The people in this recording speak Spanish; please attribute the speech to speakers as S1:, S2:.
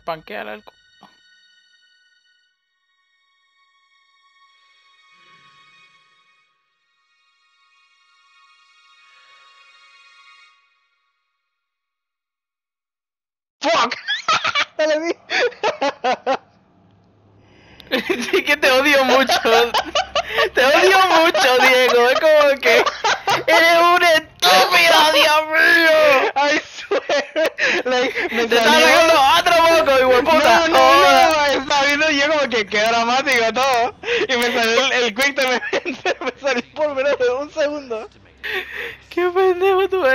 S1: panquear algo.
S2: ¡Fuck! No le di.
S1: Sí que te odio mucho. Te odio mucho, Diego. Es como que eres un estúpido, Dios mío.
S2: I swear. Like, me Te está salió-
S1: de puta. No, no, oh.
S2: no, estaba viendo yo como que quedó dramático todo. Y me salió el, el quick time me salió por menos de un segundo.
S3: Qué
S1: pendejo tú eres.